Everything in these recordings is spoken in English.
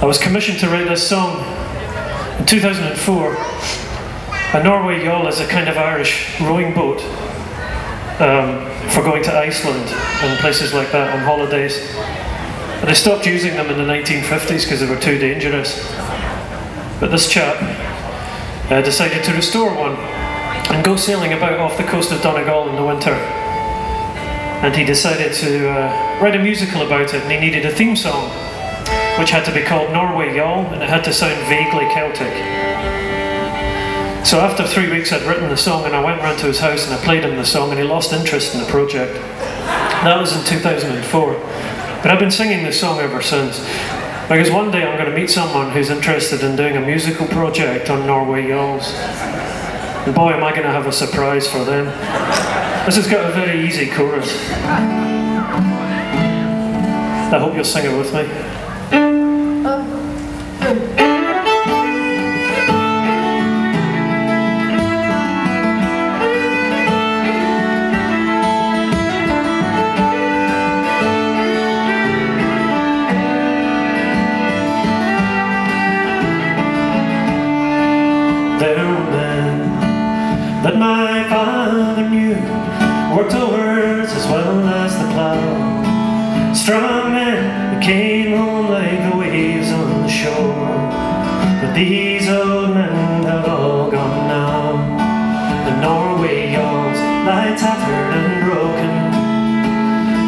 I was commissioned to write this song in 2004. A Norway yawl is a kind of Irish rowing boat um, for going to Iceland and places like that on holidays. And I stopped using them in the 1950s because they were too dangerous. But this chap uh, decided to restore one and go sailing about off the coast of Donegal in the winter. And he decided to uh, write a musical about it, and he needed a theme song, which had to be called Norway Yawl, and it had to sound vaguely Celtic. So after three weeks I'd written the song and I went round to his house and I played him the song and he lost interest in the project. That was in 2004. But I've been singing this song ever since. Because one day I'm going to meet someone who's interested in doing a musical project on Norway Yawls. And boy, am I going to have a surprise for them. This has got a very easy chorus. I hope you'll sing it with me. That my father knew Worked the words as well as the plow. Strong men came home like the waves on the shore. But these old men have all gone now. The Norway yawls lie tattered and broken.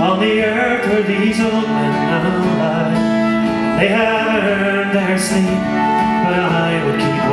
On the earth where these old men now lie. They have earned their sleep But I would keep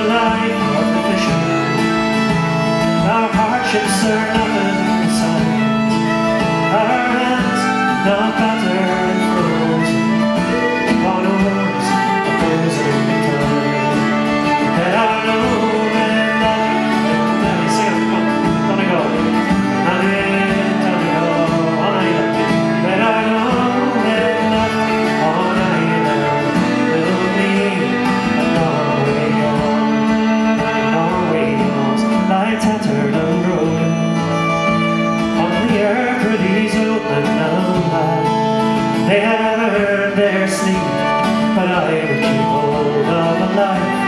the life of fisherman. Our hardships are sleep But I would keep hold of a life